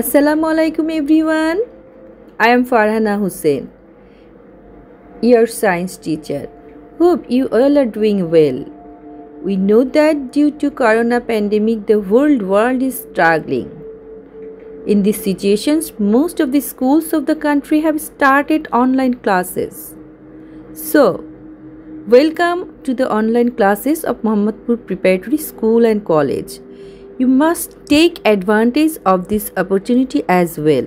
Assalamu alaikum everyone. I am Farhana Hossain, your science teacher. Hope you all are doing well. We know that due to corona pandemic the whole world is struggling. In these situations most of the schools of the country have started online classes. So, welcome to the online classes of Mohammadpur Preparatory School and College. You must take advantage of this opportunity as well.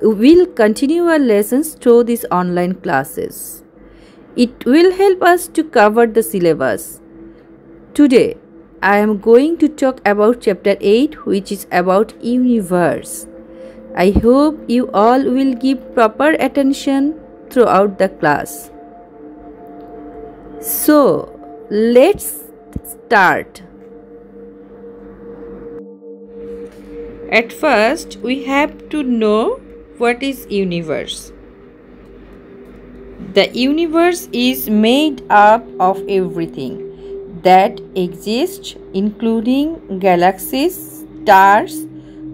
We'll continue our lessons through these online classes. It will help us to cover the syllabus. Today, I am going to talk about chapter 8 which is about universe. I hope you all will give proper attention throughout the class. So, let's start. At first, we have to know what is universe. The universe is made up of everything that exists including galaxies, stars,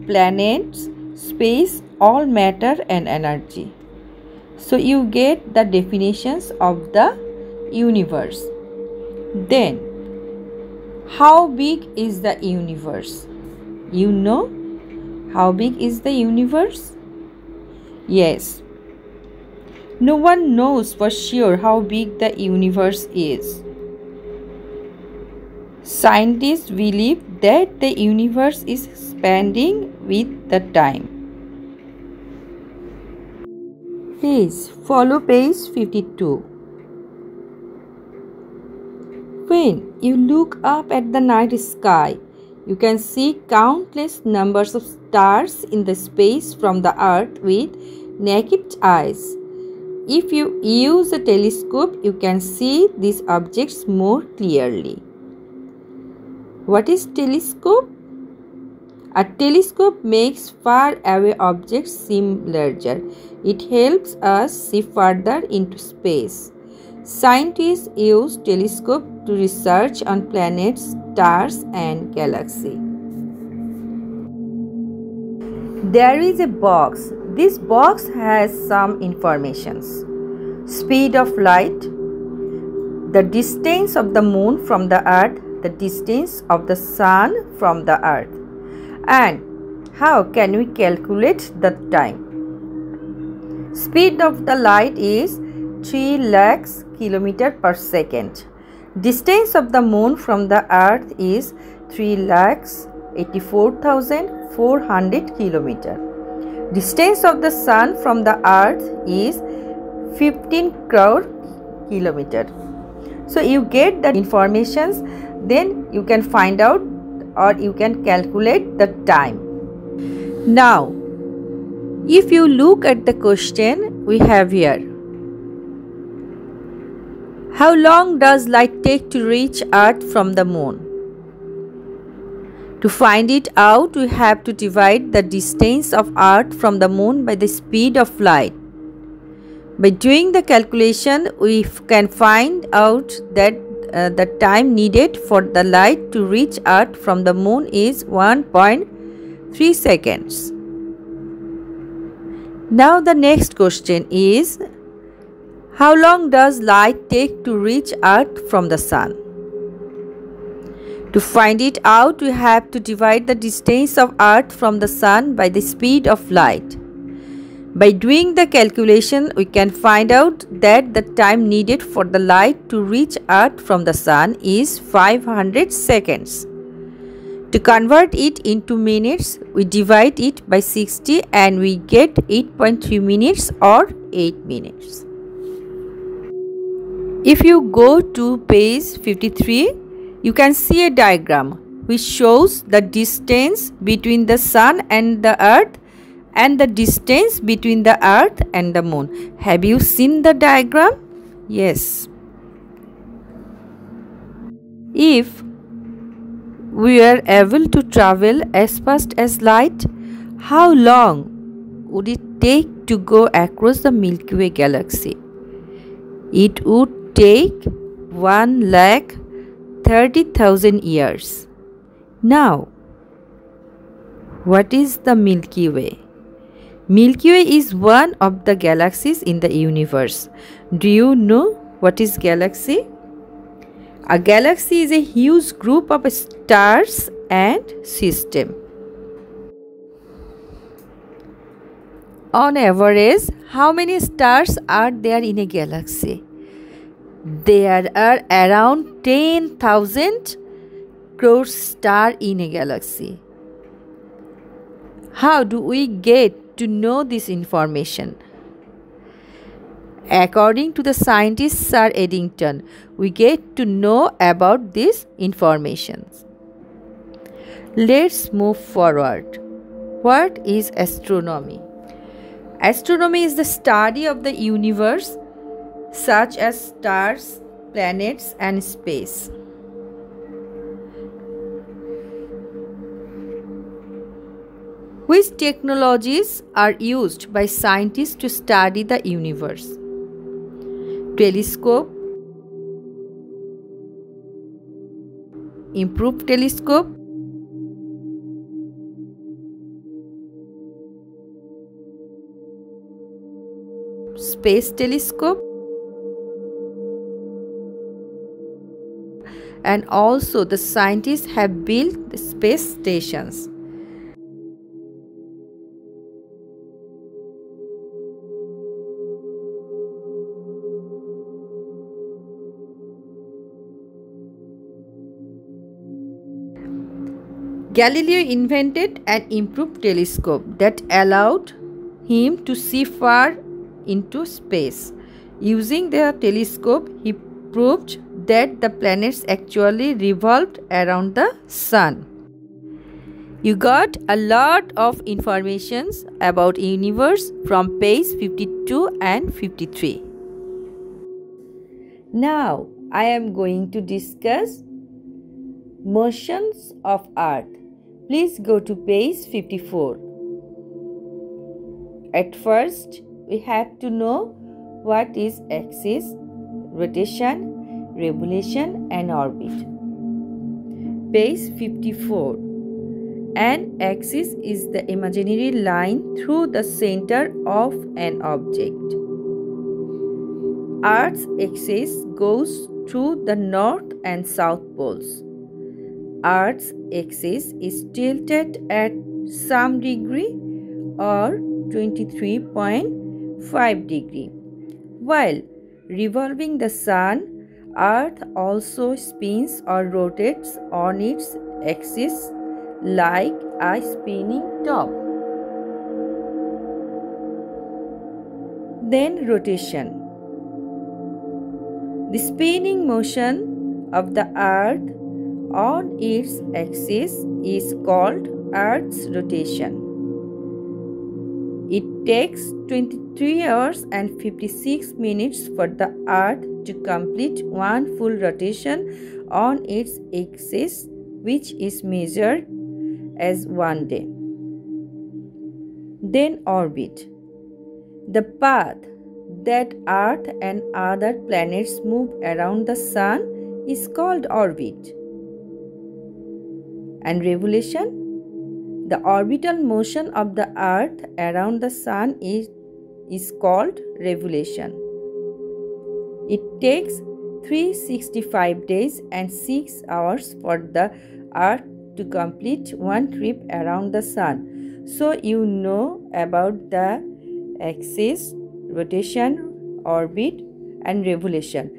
planets, space, all matter and energy. So you get the definitions of the universe. Then, how big is the universe? You know how big is the universe? Yes. No one knows for sure how big the universe is. Scientists believe that the universe is expanding with the time. Please follow page 52. When you look up at the night sky, you can see countless numbers of stars in the space from the earth with naked eyes. If you use a telescope, you can see these objects more clearly. What is telescope? A telescope makes far away objects seem larger. It helps us see further into space. Scientists use telescope to research on planets, stars and galaxy. There is a box. This box has some informations. Speed of light, the distance of the moon from the earth, the distance of the sun from the earth, and how can we calculate the time. Speed of the light is 3 lakhs kilometer per second. Distance of the moon from the earth is 3 lakhs 84,400 kilometer. Distance of the sun from the earth is 15 crore kilometer. So you get the informations then you can find out or you can calculate the time. Now if you look at the question we have here how long does light take to reach Earth from the moon? To find it out, we have to divide the distance of Earth from the moon by the speed of light. By doing the calculation, we can find out that uh, the time needed for the light to reach Earth from the moon is 1.3 seconds. Now the next question is how long does light take to reach Earth from the Sun? To find it out, we have to divide the distance of Earth from the Sun by the speed of light. By doing the calculation, we can find out that the time needed for the light to reach Earth from the Sun is 500 seconds. To convert it into minutes, we divide it by 60 and we get 8.3 minutes or 8 minutes. If you go to page 53, you can see a diagram which shows the distance between the sun and the earth and the distance between the earth and the moon. Have you seen the diagram? Yes. If we are able to travel as fast as light, how long would it take to go across the Milky Way galaxy? It would take 1 lakh 30,000 years. Now, What is the Milky Way? Milky Way is one of the galaxies in the universe. Do you know what is galaxy? A galaxy is a huge group of stars and system. On average, how many stars are there in a galaxy? There are around 10,000 crore stars in a galaxy. How do we get to know this information? According to the scientist Sir Eddington, we get to know about this information. Let's move forward. What is astronomy? Astronomy is the study of the universe, such as stars, planets, and space. Which technologies are used by scientists to study the universe? Telescope, improved telescope, Space Telescope and also the scientists have built space stations. Galileo invented an improved telescope that allowed him to see far into space. Using the telescope, he proved that the planets actually revolved around the sun. You got a lot of informations about universe from page 52 and 53. Now I am going to discuss motions of earth. Please go to page 54. At first, we have to know what is axis, rotation, revolution and orbit. Base 54 An axis is the imaginary line through the center of an object. Earth's axis goes through the north and south poles. Earth's axis is tilted at some degree or 23.5 degree. While revolving the sun, Earth also spins or rotates on its axis like a spinning top. Then rotation. The spinning motion of the Earth on its axis is called Earth's rotation. Takes 23 hours and 56 minutes for the Earth to complete one full rotation on its axis, which is measured as one day. Then orbit. The path that Earth and other planets move around the Sun is called orbit. And revolution the orbital motion of the Earth around the Sun is, is called revolution. It takes 365 days and 6 hours for the Earth to complete one trip around the Sun. So you know about the axis, rotation, orbit and revolution.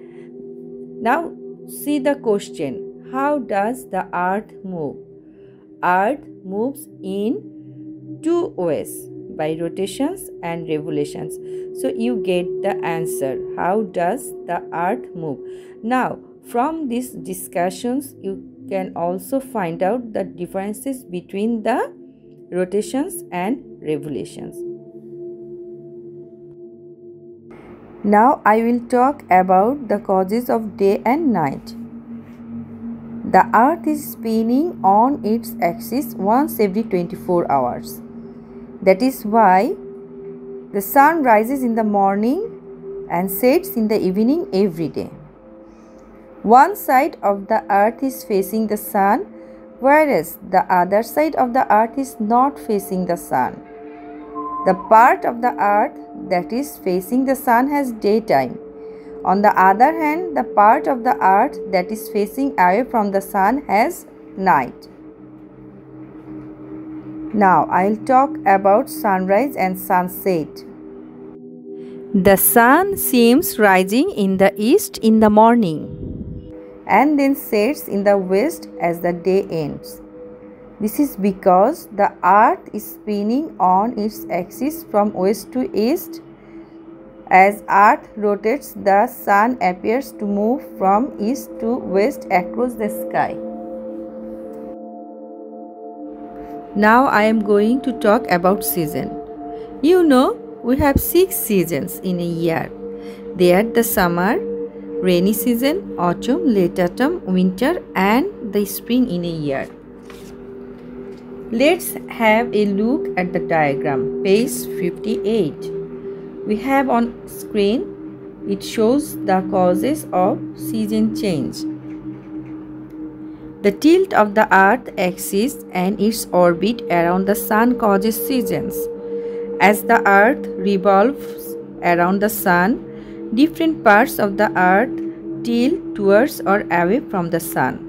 Now see the question. How does the Earth move? Earth moves in two ways by rotations and revolutions. So you get the answer. How does the earth move? Now, from these discussions, you can also find out the differences between the rotations and revolutions. Now I will talk about the causes of day and night. The earth is spinning on its axis once every 24 hours. That is why the sun rises in the morning and sets in the evening every day. One side of the earth is facing the sun whereas the other side of the earth is not facing the sun. The part of the earth that is facing the sun has daytime. On the other hand, the part of the earth that is facing away from the sun has night. Now I'll talk about sunrise and sunset. The sun seems rising in the east in the morning and then sets in the west as the day ends. This is because the earth is spinning on its axis from west to east. As earth rotates, the sun appears to move from east to west across the sky. Now I am going to talk about season. You know, we have six seasons in a year. They are the summer, rainy season, autumn, late autumn, winter and the spring in a year. Let's have a look at the diagram, page 58. We have on screen, it shows the causes of season change. The tilt of the earth axis and its orbit around the sun causes seasons. As the earth revolves around the sun, different parts of the earth tilt towards or away from the sun.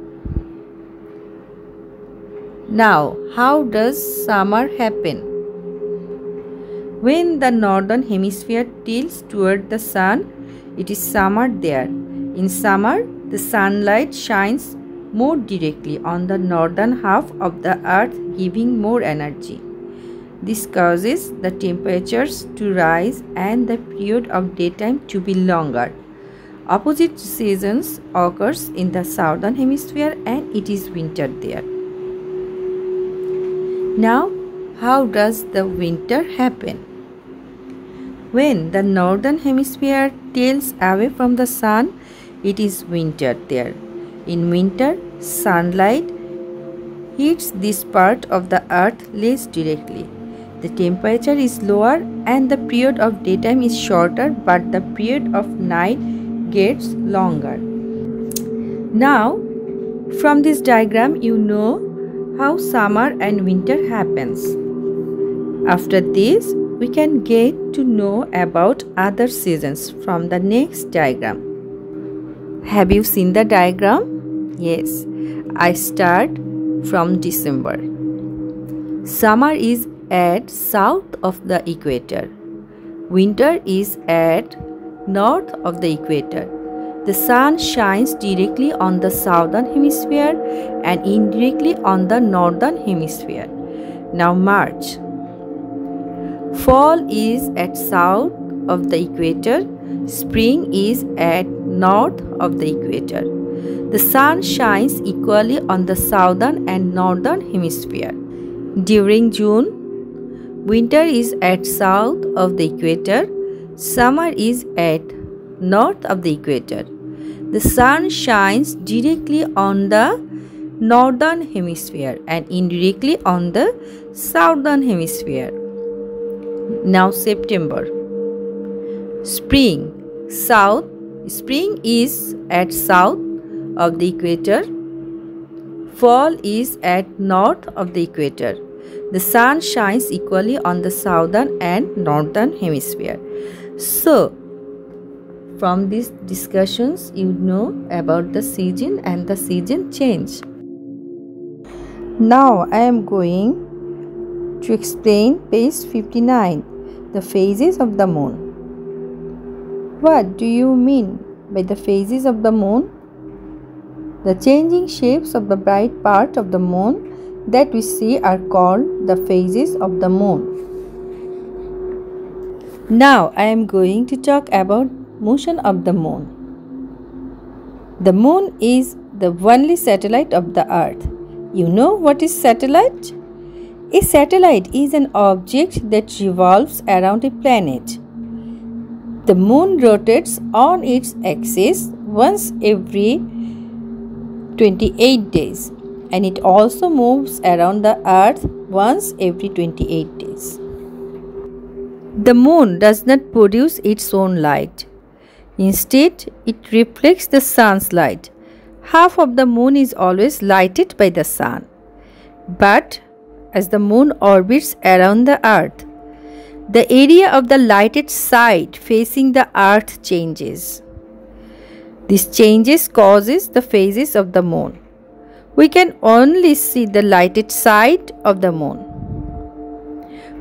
Now, how does summer happen? When the northern hemisphere tilts toward the sun, it is summer there. In summer, the sunlight shines more directly on the northern half of the earth, giving more energy. This causes the temperatures to rise and the period of daytime to be longer. Opposite seasons occurs in the southern hemisphere and it is winter there. Now, how does the winter happen? When the northern hemisphere tilts away from the sun, it is winter there. In winter, sunlight hits this part of the earth less directly. The temperature is lower and the period of daytime is shorter but the period of night gets longer. Now from this diagram you know how summer and winter happens. After this we can get to know about other seasons from the next diagram. Have you seen the diagram? Yes, I start from December. Summer is at south of the equator. Winter is at north of the equator. The sun shines directly on the southern hemisphere and indirectly on the northern hemisphere. Now March. Fall is at south of the equator. Spring is at north of the equator. The sun shines equally on the southern and northern hemisphere. During June, Winter is at south of the equator. Summer is at north of the equator. The sun shines directly on the northern hemisphere and indirectly on the southern hemisphere. Now September. Spring. South. Spring is at south of the equator. Fall is at north of the equator. The sun shines equally on the southern and northern hemisphere. So, from these discussions, you know about the season and the season change. Now, I am going to explain page 59 the phases of the moon. What do you mean by the phases of the moon? The changing shapes of the bright part of the moon that we see are called the phases of the moon. Now I am going to talk about motion of the moon. The moon is the only satellite of the earth. You know what is satellite? A satellite is an object that revolves around a planet. The moon rotates on its axis once every 28 days and it also moves around the earth once every 28 days. The moon does not produce its own light. Instead, it reflects the sun's light. Half of the moon is always lighted by the sun But as the moon orbits around the earth, the area of the lighted side facing the earth changes. This changes causes the phases of the moon. We can only see the lighted side of the moon.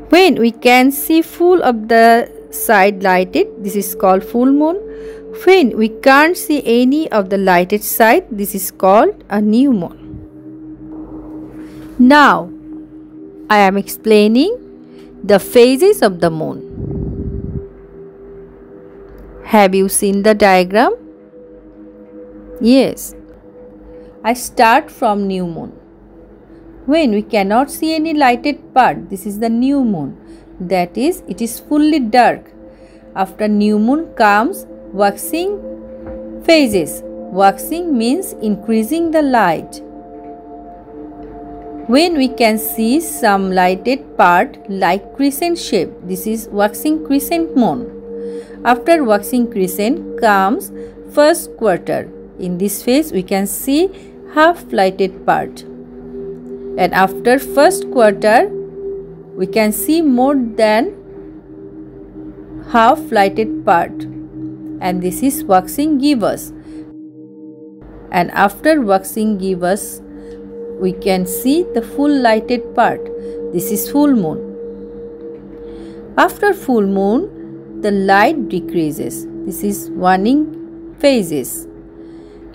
When we can see full of the side lighted, this is called full moon. When we can't see any of the lighted side, this is called a new moon. Now, I am explaining the phases of the moon. Have you seen the diagram? Yes. I start from new moon. When we cannot see any lighted part, this is the new moon. That is, it is fully dark. After new moon comes waxing phases. Waxing means increasing the light. When we can see some lighted part like crescent shape, this is waxing crescent moon. After waxing crescent comes first quarter in this phase we can see half lighted part. And after first quarter we can see more than half lighted part and this is waxing gibbous and after waxing gibbous we can see the full lighted part. This is full moon. After full moon the light decreases. This is waning phases.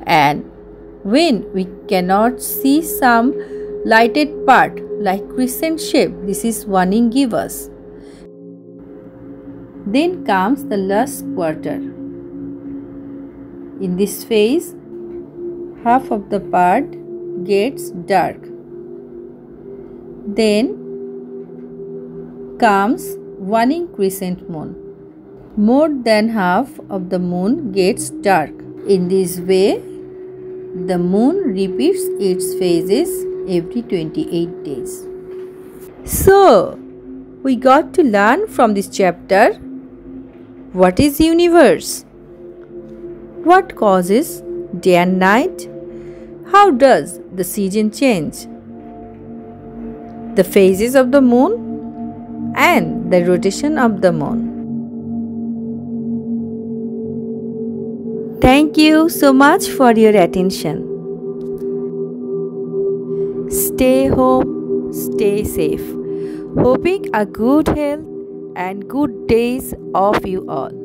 And when we cannot see some lighted part like crescent shape this is waning gibbous then comes the last quarter. In this phase half of the part gets dark then comes waning crescent moon more than half of the moon gets dark in this way the moon repeats its phases every 28 days. So, we got to learn from this chapter what is universe? What causes day and night? How does the season change? The phases of the moon and the rotation of the moon. Thank you so much for your attention. Stay home, stay safe. Hoping a good health and good days of you all.